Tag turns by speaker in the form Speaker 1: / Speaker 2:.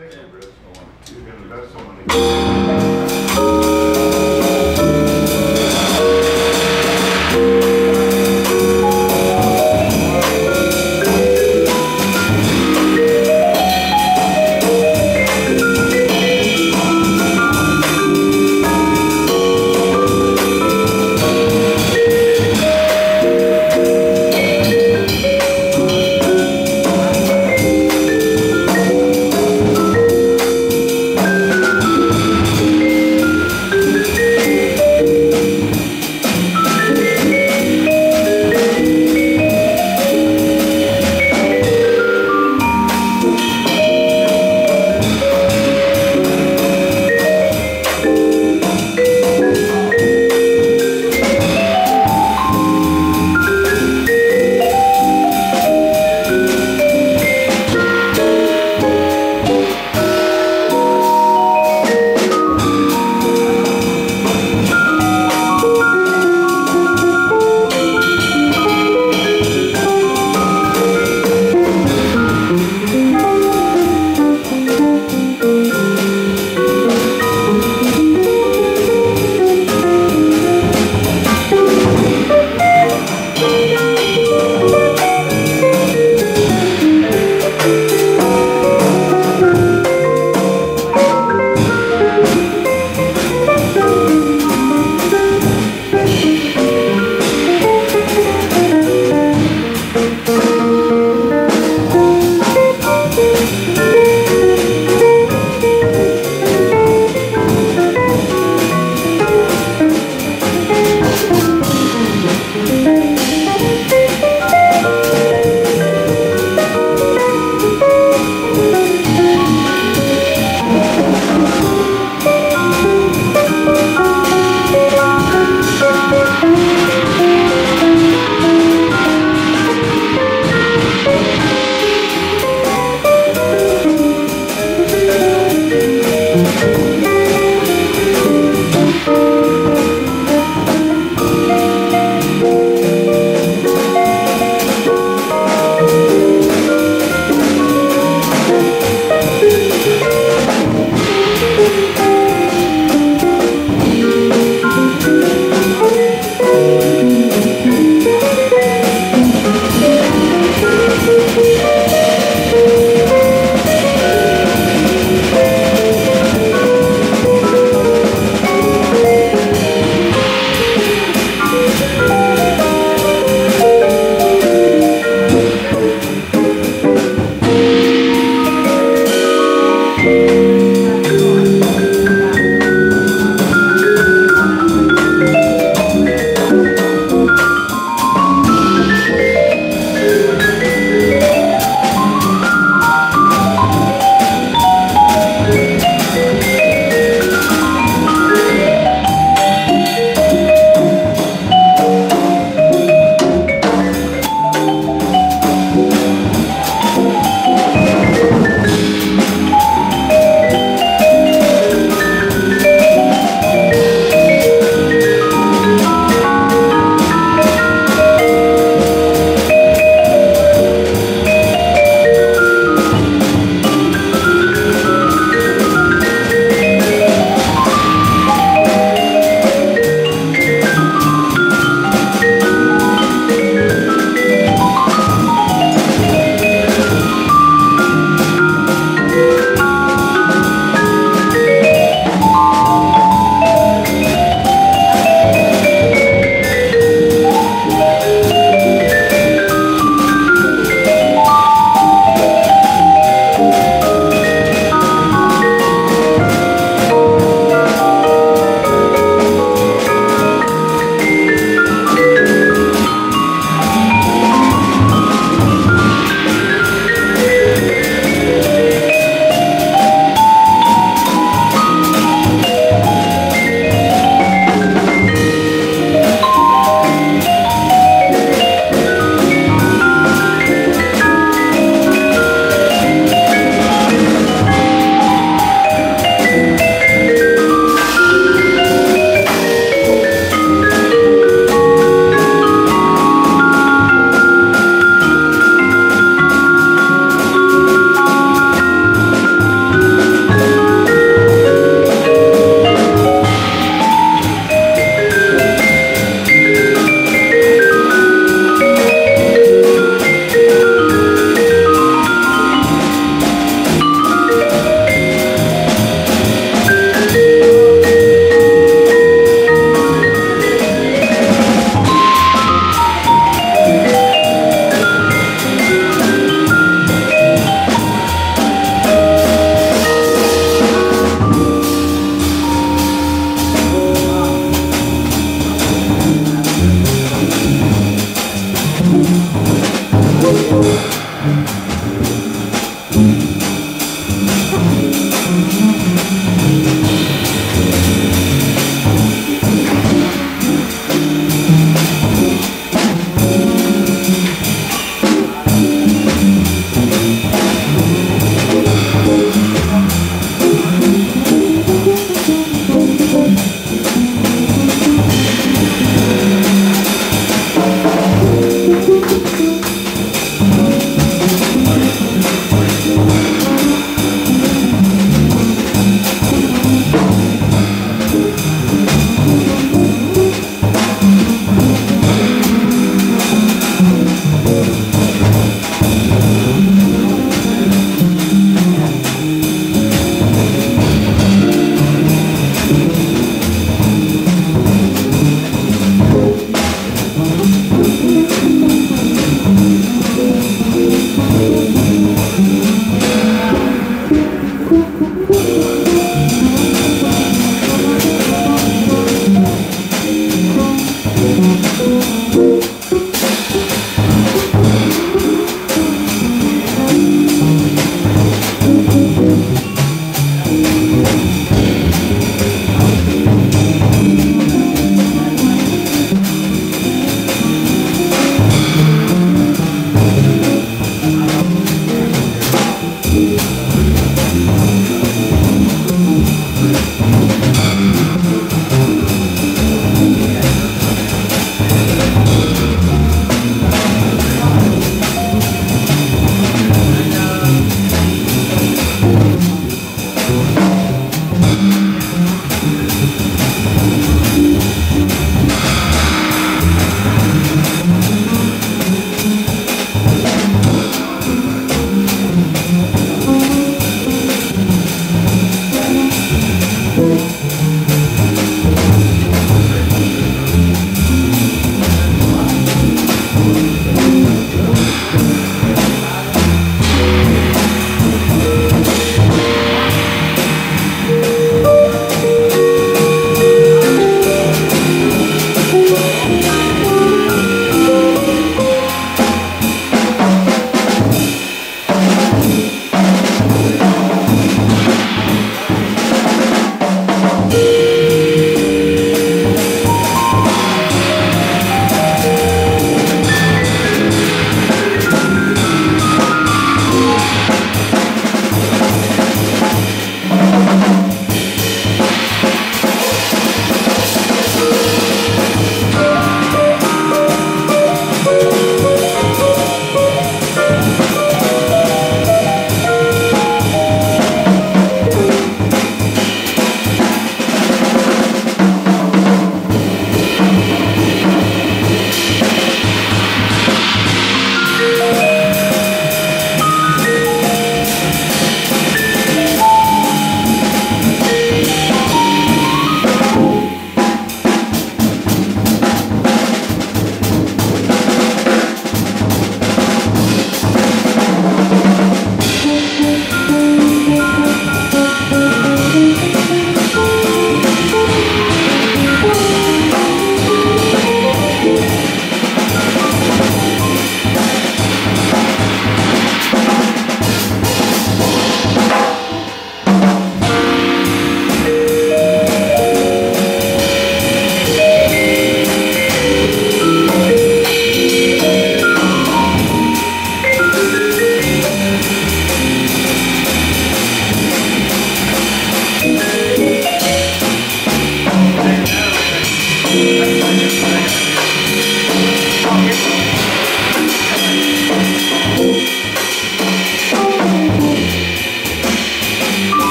Speaker 1: Thank you, Bruce. You're going to invest so many.